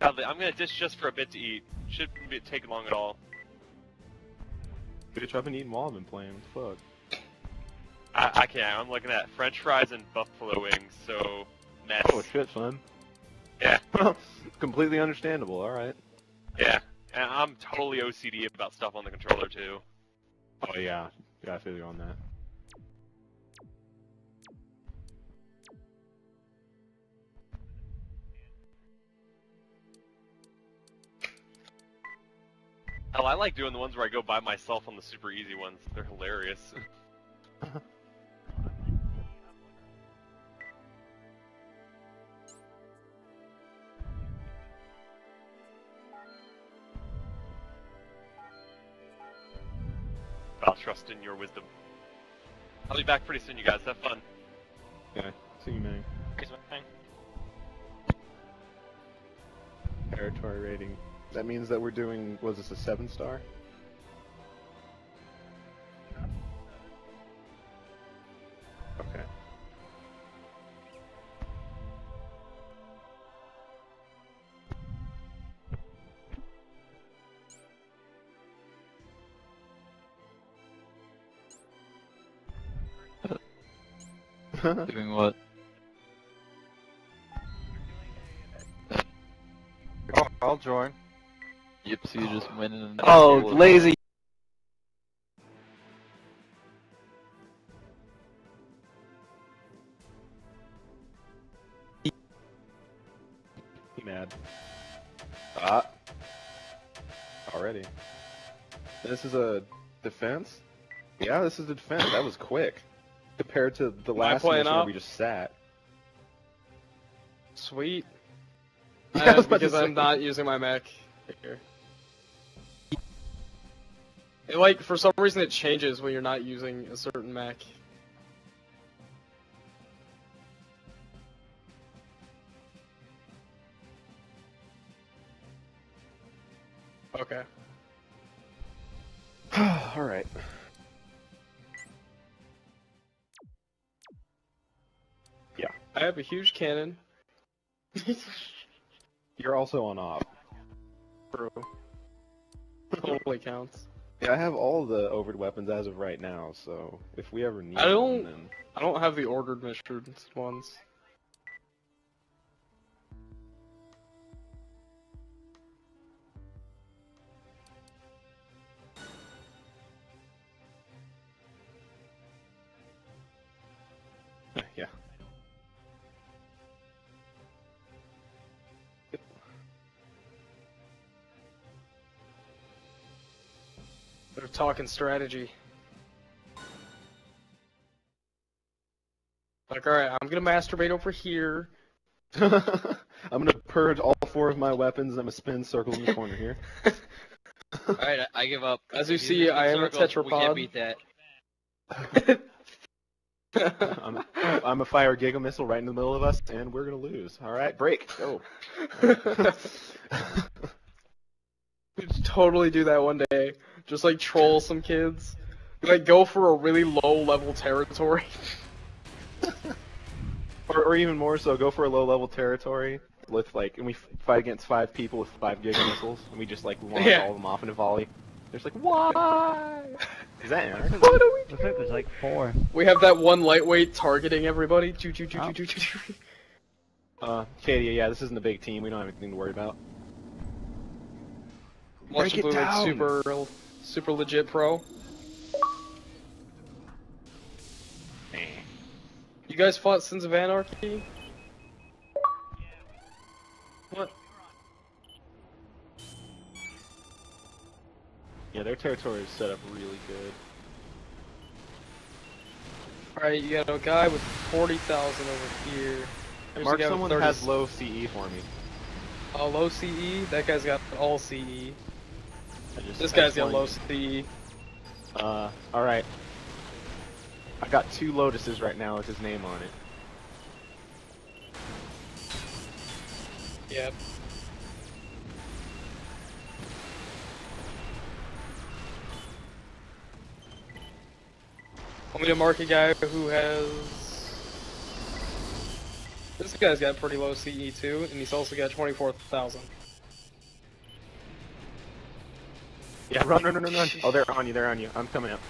I'm gonna ditch just for a bit to eat. Shouldn't be take long at all. Bitch, I've been eating while I've been playing. What the fuck. I, I can't. I'm looking at French fries and buffalo wings. So mess. Oh shit, son. Yeah. Completely understandable. All right. Yeah. And I'm totally OCD about stuff on the controller too. Oh yeah. Yeah, I feel you on that. Hell, I like doing the ones where I go by myself on the super easy ones. They're hilarious. I'll trust in your wisdom. I'll be back pretty soon, you guys. Have fun. Okay. See you, man. Here's my thing. Territory rating. That means that we're doing. Was this a seven star? Okay. Doing what? I'll join. Yep, so just went in and Oh, lazy. He mad. Ah. Already. This is a defense? Yeah, this is a defense. That was quick. Compared to the last playing mission where we just sat. Sweet. Yeah, Uh, I was about to because I'm not using my Mac here. It, like, for some reason it changes when you're not using a certain Mac. Okay. Alright. Yeah. I have a huge cannon. You're also on op. Bro. Totally counts. Yeah, I have all the Overed Weapons as of right now, so if we ever need I don't- them, then... I don't have the ordered missions ones. Talking strategy. Like, alright, I'm gonna masturbate over here. I'm gonna purge all four of my weapons. I'm gonna spin circles in the corner here. Alright, I, I give up. As you If see, I am a circles, We can't beat that. I'm, I'm a fire giga missile right in the middle of us, and we're gonna lose. All right, break. Go. Just totally do that one day. Just like troll some kids. Like go for a really low level territory. or, or even more so, go for a low level territory with like, and we fight against five people with five giga missiles, and we just like launch Yeah. all of them off in a volley. There's like, why? Is that Aaron? What are we Looks like there's like four. We have that one lightweight targeting everybody. Choo choo choo Oh. choo choo choo. choo. Uh, Katie, yeah, this isn't a big team. We don't have anything to worry about. Watch Break the it down. super super legit pro. You guys fought Sins of Anarchy? What? Yeah, their territory is set up really good. Alright, you got a guy with 40,000 over here. There's Mark someone that has low CE for me. Uh, low CE. That guy's got all CE. This guy's got low CE. Uh, alright. I got two Lotuses right now with his name on it. Yep. Want me to mark a guy who has. This guy's got pretty low CE too, and he's also got 24,000. Yeah, run, run, run, run, run. Oh, they're on you. They're on you. I'm coming up.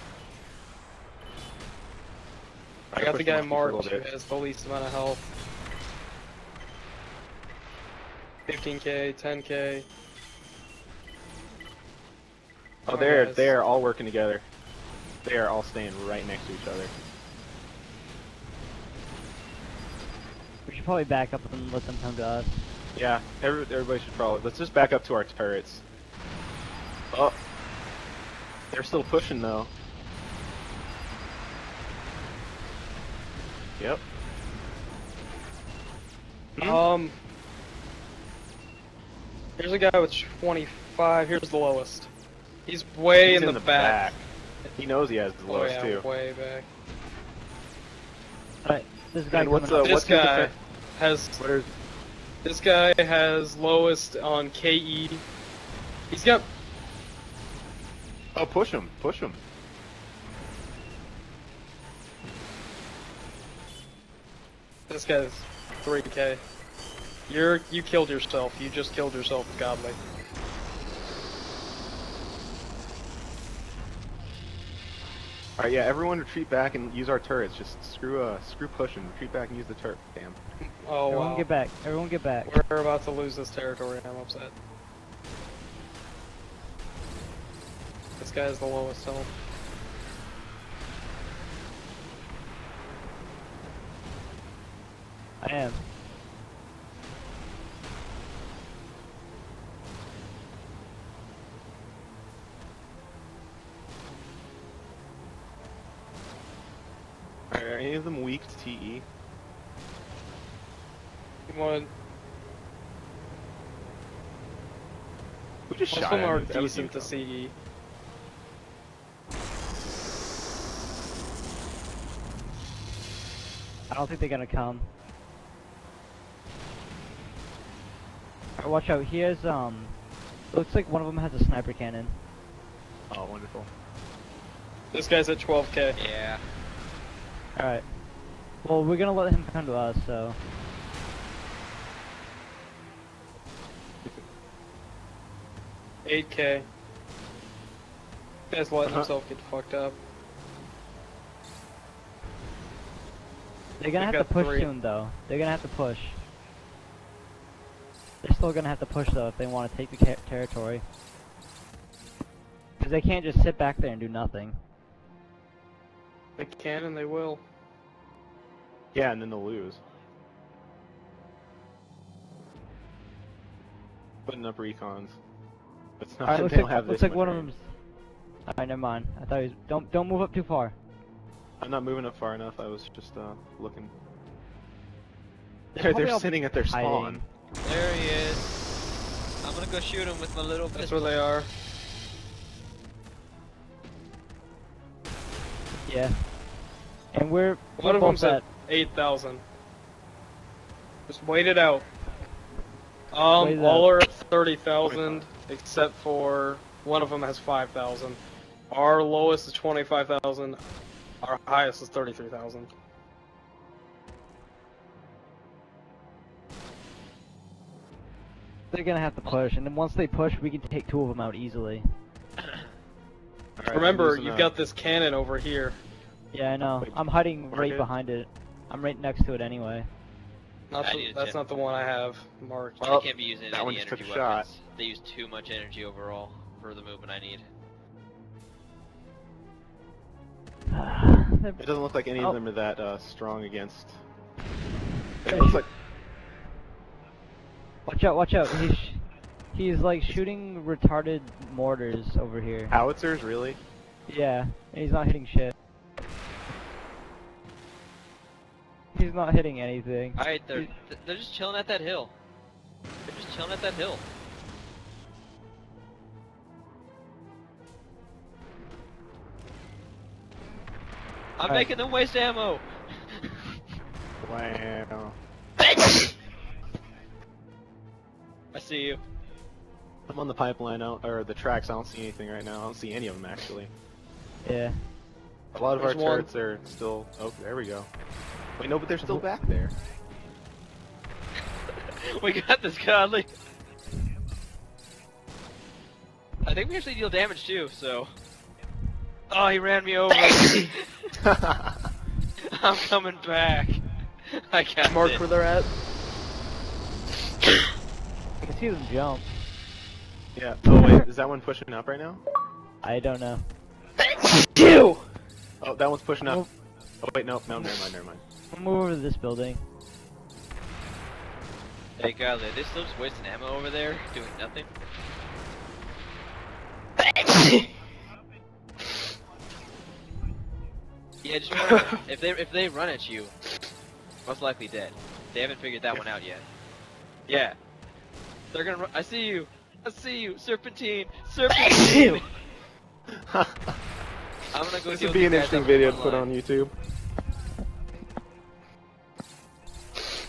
I got the guy them off marked just who has the least amount of health. 15k, 10k. Oh, they're guys. they're all working together. They are all staying right next to each other. We should probably back up and let them come to us. Yeah, every, everybody should probably. Let's just back up to our turrets. Oh, they're still pushing though. Yep. Hmm? Um, here's a guy with 25. Here's the lowest. He's way He's in, the, back. He knows he has the Oh lowest yeah, too. way back. Alright, this guy what's coming the up. what's this guy has What is? this guy has lowest on KE. He's got Oh, push him, push him. this guy's 3k. You're you killed yourself. You just killed yourself, godly. All right, yeah, everyone retreat back and use our turrets. Just screw uh screw pushing. Retreat back and use the turret. Damn. Oh Everyone wow. get back. Everyone get back. We're about to lose this territory. I'm upset. This guy has the lowest health. I am. Are any of them weak to E? TE? You want Who just most of shot them at are me? That was decent to you, CE. I don't think they're gonna come. Alright, watch out. here's, um... Looks like one of them has a sniper cannon. Oh, wonderful. This guy's at 12k. Yeah. Alright. Well, we're gonna let him come to us, so... Eight K. Guy's letting Uh-huh. himself get fucked up. They're gonna We've have to push three. soon, though. They're gonna have to push. They're still gonna have to push, though, if they want to take the territory. Because they can't just sit back there and do nothing. They can and they will. Yeah, and then they'll lose. Putting up recons. It's not. Alright, looks they don't like, have looks like one of much range. them's... Alright, never mind. I thought he was... Don't, don't move up too far. I'm not moving up far enough. I was just uh looking. They're They're, probably they're all sitting at their spawn. hiding. There he is. I'm gonna go shoot him with my little That's pistol. where they are. Yeah. And we're, One of them's at at... 8,000. Just wait it out. Um, Wait it all out. are at 30,000, except for one of them has 5,000. Our lowest is 25,000. Our highest is 33,000. They're gonna have to push, and then once they push, we can take two of them out easily. Alright, I'm Remember, you've got this cannon over here. Yeah, I know. I'm hiding mark right it? behind it. I'm right next to it anyway. Not the- that's tip. not the one I have marked. Well, I can't be using that one any energy a shot. They use too much energy overall for the movement I need. It doesn't look like any Oh. of them are that uh, strong against. It looks like watch out! Watch out! He's he's like shooting retarded mortars over here. howitzers, really? Yeah, and he's not hitting shit. He's not hitting anything. Alright, they're, he's... they're just chilling at that hill. They're just chilling at that hill. I'm Alright. making them waste ammo! Wow. I see you. I'm on the pipeline out or the tracks. I don't see anything right now. I don't see any of them actually. Yeah. A lot of There's our one. turrets are still. Oh, there we go. Wait, no, but they're still back there. we got this, Conley. I think we actually deal damage too, so. Oh, he ran me over. I'm coming back. I got Mark this. where they're at. I can see them jump. yeah. Oh wait, is that one pushing up right now? I don't know. Ew! Oh, that one's pushing up. Oh. Oh wait, no, no, never mind, never mind. We'll move over to this building. Hey, God, are they still just wasting ammo over there, doing nothing? yeah, just remember, if they if they run at you, most likely dead. They haven't figured that one out yet. Yeah, they're gonna. Run- I see you. I see you, serpentine, serpentine. I'm gonna go. this would be an interesting video to put on YouTube.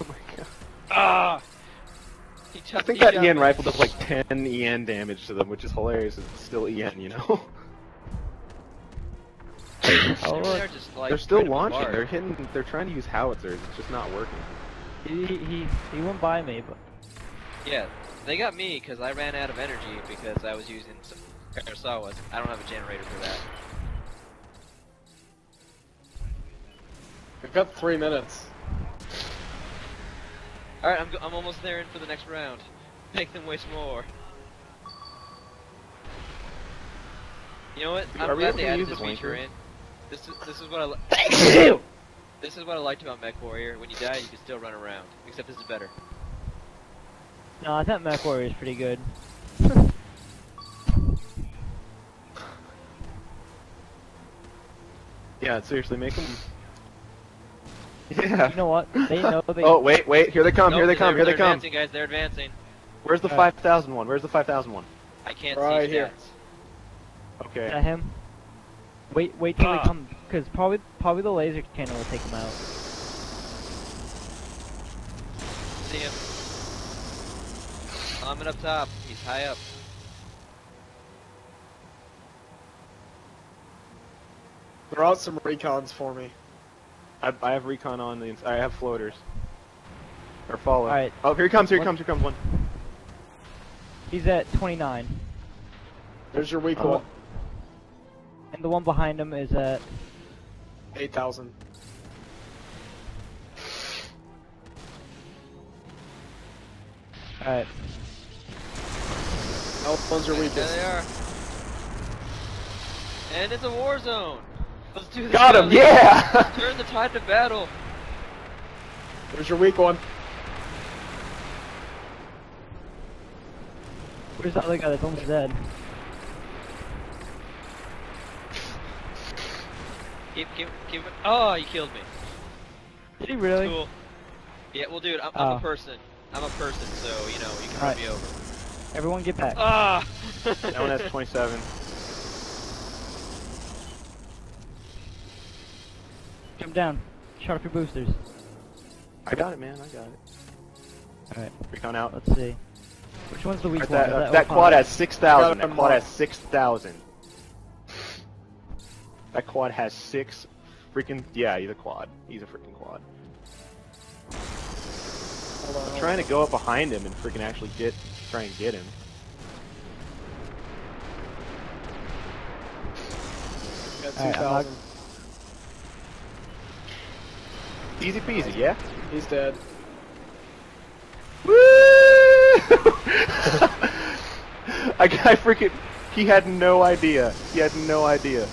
Oh my god. Ah! I think that EN rifle does like 10 EN damage to them, which is hilarious. It's still EN, you know? Oh, They're, just, like, they're still launching. They're hitting. They're trying to use howitzers. It's just not working. He, he, he went by me, but Yeah, they got me because I ran out of energy because I was using some Karasawas. I don't have a generator for that. We've got three minutes. Alright, I'm, go- I'm almost there in for the next round. Make them waste more. You know what? I'm Are we glad able they to added use this the feature in. This is this is what I li- this is what I liked about Mech Warrior. When you die, you can still run around. Except this is better. no, I thought Mech Warrior is pretty good. Yeah, seriously, make them. Yeah. You know what? They know they. Oh wait, wait! Here they come! Nope, here they come! Here they they're come! Advancing, guys, they're advancing. Where's the Alright. 5,000 one? Where's the 5,000 one? I can't Right see here. stats. Is Okay. that him? Wait, wait till Ah. they come, because probably, probably the laser cannon will take him out. See him. Climbing up top. He's high up. Throw out some recons for me. I, I have recon on the. ins- I have floaters. Or follow. Alright. Oh, here he comes! Here he comes! Here comes one. He's at 29, There's your weak Oh. one. And the one behind him is at. 8,000. Alright, That one's your There weakest. they are. And it's a war zone. Let's do this. Got him! Kelly. Yeah! Turn the tide to battle. There's your weak one. where's the other guy that's almost dead? Keep, keep, keep it. Oh, you killed me. Did he really? Cool. Yeah, well, dude, I'm, I'm Oh. a person. I'm a person, so you know you can Alright. run me over. Everyone get back. Ah. that one has 27. Jump down. Shut up your boosters. I got it, man. I got it. Alright, Recon out. let's see. Which one's the weak Alright, one? that, Is uh, that that quad has 6,000. That quad has 6,000. That quad has six freaking. Yeah, he's a quad. He's a freaking quad. Hold I'm trying to go up behind him and freaking actually get. Try and get him. Got Alright, I'm 2,000. Easy peasy, yeah? He's dead. Woo! A guy freaking. He had no idea. He had no idea.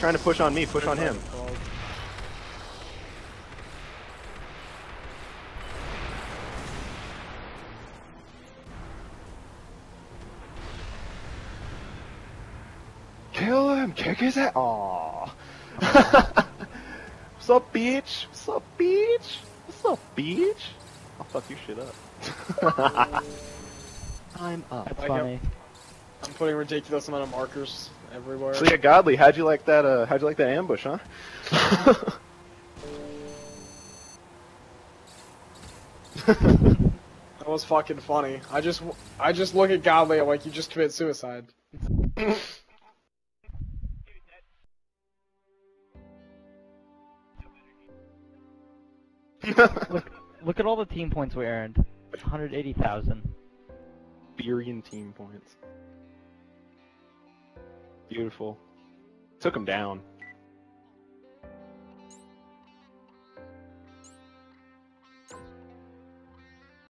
Trying to push on me, push on him. Kill him! Kick his ass! Aww. What's up, bitch? What's up, bitch? What's up, bitch? I'll fuck your shit up. I'm up. That's funny. I'm putting ridiculous amount of markers everywhere. So yeah, Godly, how'd you like that? Uh, how'd you like that ambush, huh? That was fucking funny. I just, I just look at Godly I'm like you just commit suicide. Look, look at all the team points we earned. 180,000. billion team points. Beautiful. Took him down.